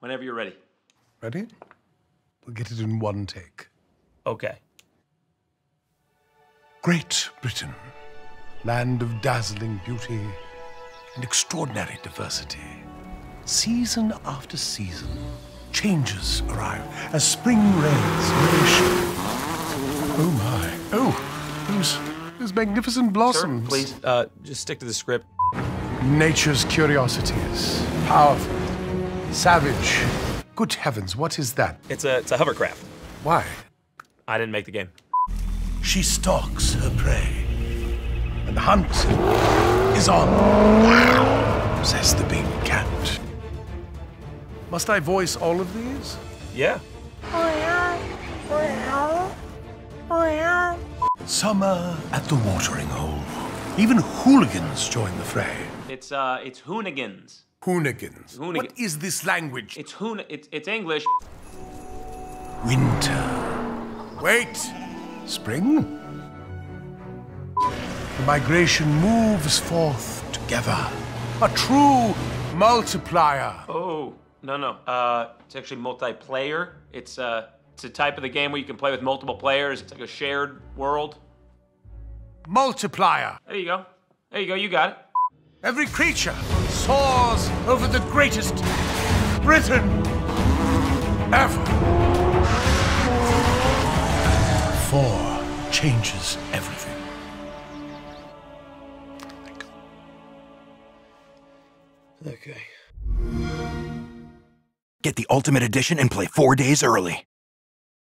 Whenever you're ready. Ready? We'll get it in one take. Okay. Great Britain, land of dazzling beauty and extraordinary diversity. Season after season, changes arrive as spring rains nourish. Oh my! Oh, those those magnificent Sir, blossoms. please, uh, just stick to the script. Nature's curiosities, powerful, savage. Good heavens, what is that? It's a, it's a hovercraft. Why? I didn't make the game. She stalks her prey, and the hunt is on. Wow, says the big cat. Must I voice all of these? Yeah. Summer at the watering hole. Even hooligans join the fray. It's uh, it's Hoonigans. Hoonigans. Hoonigan- What is this language? It's Hoon. It's it's English. Winter. Wait. Spring? The migration moves forth together. A true multiplier. Oh no no. Uh, it's actually multiplayer. It's uh, it's a type of the game where you can play with multiple players. It's like a shared world. Multiplier. There you go. There you go. You got it. Every creature soars over the greatest Britain ever. Four changes everything. Okay. Get the Ultimate Edition and play four days early.